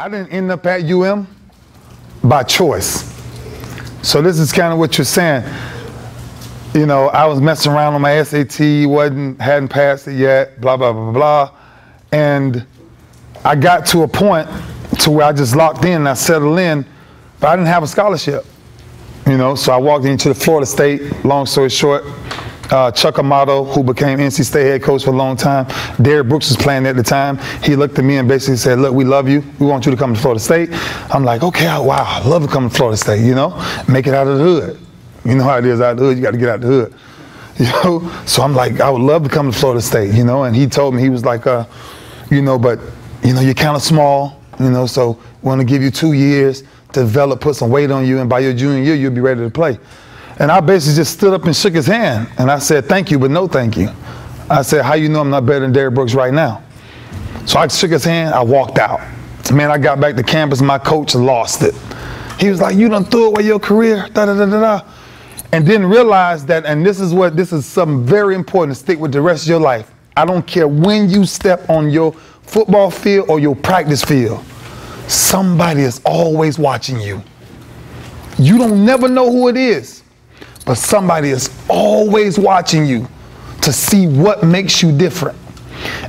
I didn't end up at UM by choice. So this is kind of what you're saying. You know, I was messing around on my SAT, wasn't hadn't passed it yet, blah blah blah blah, and I got to a point to where I just locked in and I settled in, but I didn't have a scholarship. You know, so I walked into the Florida State. Long story short, uh, Chuck Amato, who became NC State head coach for a long time, Derrick Brooks was playing at the time. He looked at me and basically said, "Look, we love you. We want you to come to Florida State." I'm like, "Okay, wow, I love to come to Florida State. You know, make it out of the hood. You know how it is out of the hood. You got to get out the hood." You know, so I'm like, I would love to come to Florida State. You know, and he told me he was like, uh, you know, but you know, you're kind of small. You know, so we want to give you two years to develop, put some weight on you, and by your junior year, you'll be ready to play. And I basically just stood up and shook his hand. And I said, thank you, but no thank you. I said, how you know I'm not better than Derrick Brooks right now? So I shook his hand, I walked out. Man, I got back to campus, my coach lost it. He was like, you done threw away your career, da da da da da. And didn't realize that, and this is what, this is something very important to stick with the rest of your life. I don't care when you step on your football field or your practice field, somebody is always watching you. You don't never know who it is but somebody is always watching you to see what makes you different.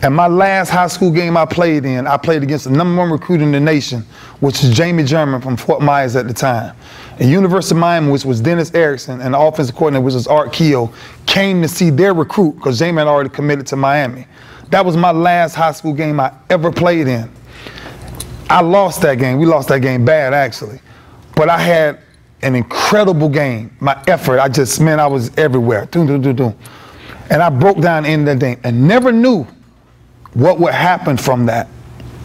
And my last high school game I played in, I played against the number one recruit in the nation, which is Jammi German from Fort Myers at the time. And University of Miami, which was Dennis Erickson, and the offensive coordinator, which was Art Kehoe, came to see their recruit because Jamie had already committed to Miami. That was my last high school game I ever played in. I lost that game. We lost that game bad, actually. But I had an incredible game. My effort, I just, man, I was everywhere. And I broke down in that game and never knew what would happen from that.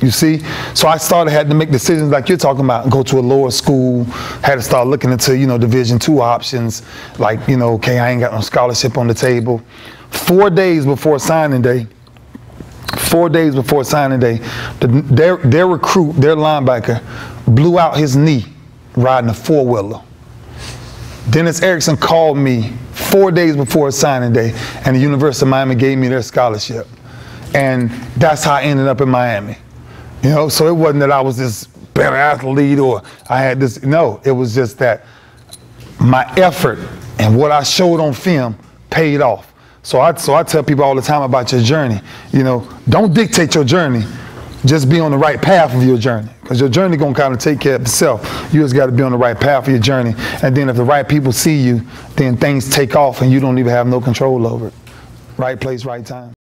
You see? So I started had to make decisions like you're talking about, go to a lower school, had to start looking into, you know, division two options, like, you know, okay, I ain't got no scholarship on the table. Four days before signing day, four days before signing day, the, their, their recruit, their linebacker, blew out his knee riding a four wheeler. Dennis Erickson called me four days before signing day, and the University of Miami gave me their scholarship. And that's how I ended up in Miami. You know, so it wasn't that I was this better athlete or I had this. No, it was just that my effort and what I showed on film paid off. So I, so I tell people all the time about your journey. You know, don't dictate your journey just be on the right path of your journey. Because your journey gonna kind of take care of itself. You just got to be on the right path of your journey. And then if the right people see you then things take off and you don't even have no control over it. Right place right time